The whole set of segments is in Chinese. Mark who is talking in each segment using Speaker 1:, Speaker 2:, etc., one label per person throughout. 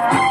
Speaker 1: Bye.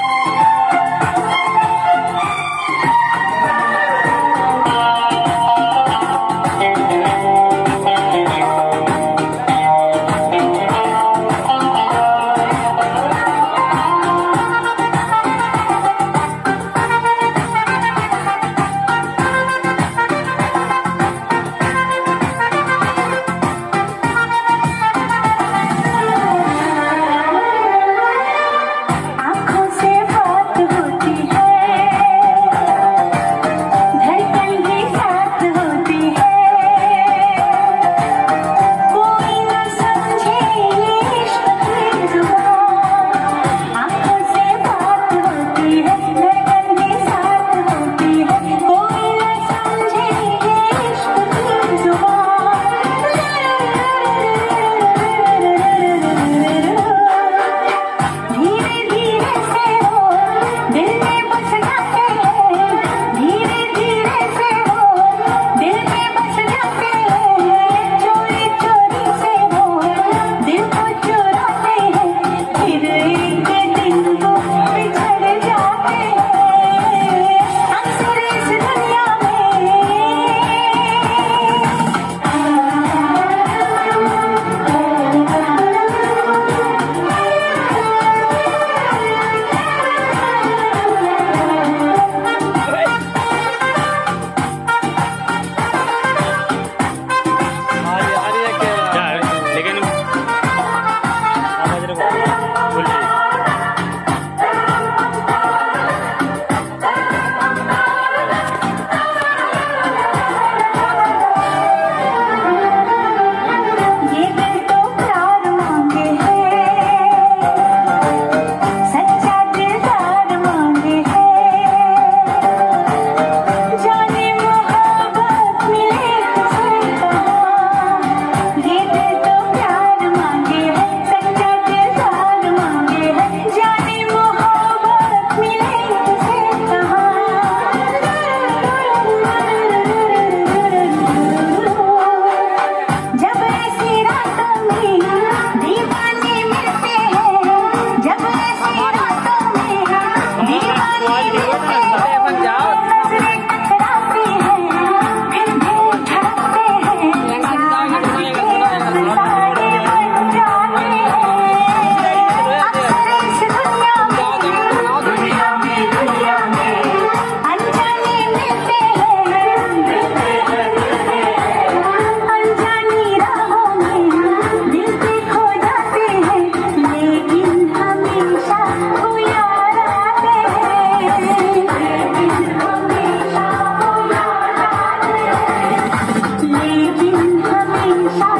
Speaker 1: 金พิ่